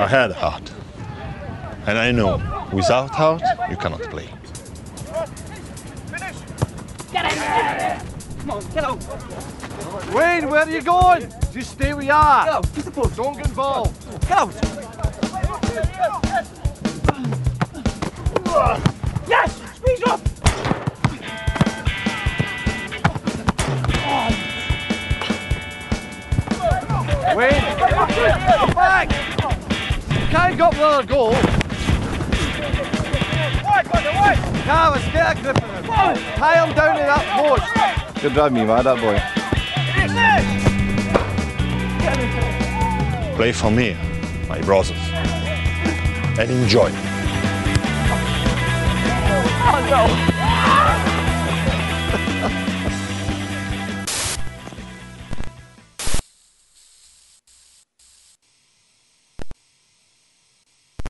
I had heart. And I know, without heart, you cannot play. Come on, get out. Wayne, where are you going? Just stay where you are. Get out. Get the post. Don't get involved. Get out. Yes! Squeeze up! Wayne, back. You can't go up with another goal. Carlos, get a grip of him. Tie him down to that post. Good drive me mad, that boy. Play for me, my brothers. And enjoy. Oh no!